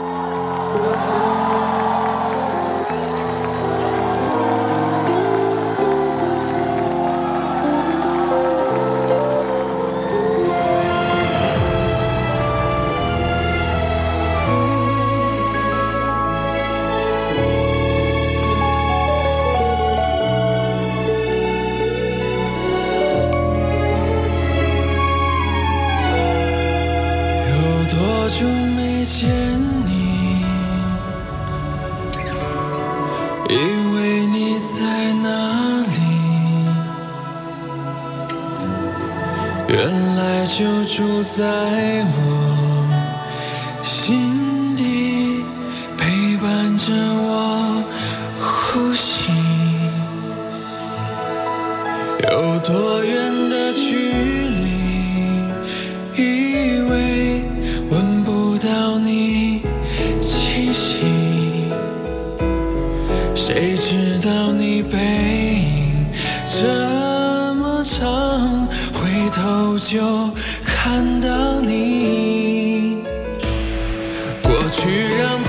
有以为你在哪里？原来就住在我心底，陪伴着我呼吸。有多远的距离？知道你背影这么长，回头就看到你。过去让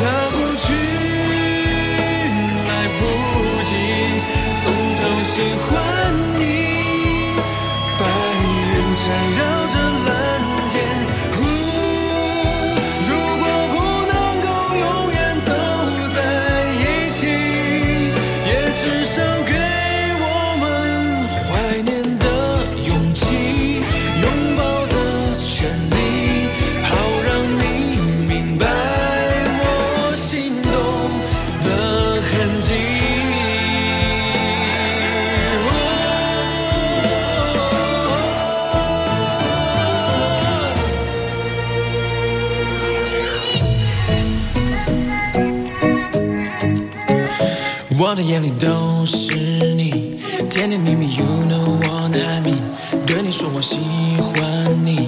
我的眼里都是你，甜甜蜜蜜，You know what I mean。对你说我喜欢你，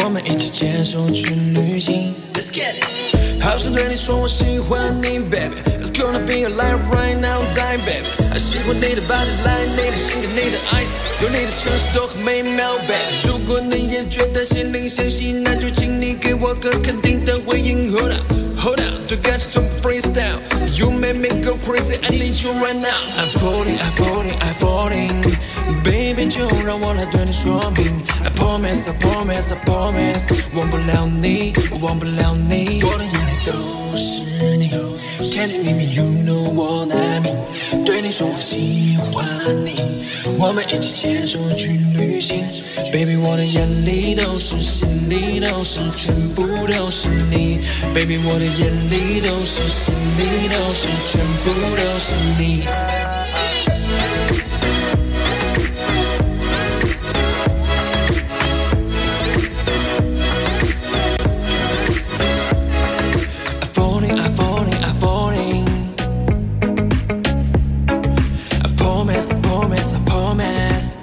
我们一起牵手去旅行。Let's get it。好想对你说我喜欢你，baby。It's gonna be a life right now, die, baby。喜欢你的 body line，你的性格你的 eyes，有你的城市都很美妙，baby。如果你也觉得心灵相惜，那就请你给我个肯定的回应。Hold up, hold up，对感情从 crazy, I need you right now. I'm falling, I'm falling, I'm falling. Baby，就让我来对你说明。I promise, I promise, I promise，忘不了你，忘不了你。我的眼里都是你，甜甜蜜蜜，You know what I mean。对你说我喜欢你，我们一起牵手去旅行。Baby，我的眼里都是，心里都是，全部都是你。Baby，我的眼里都是，心里都是，全部都是你。a promise, a promise.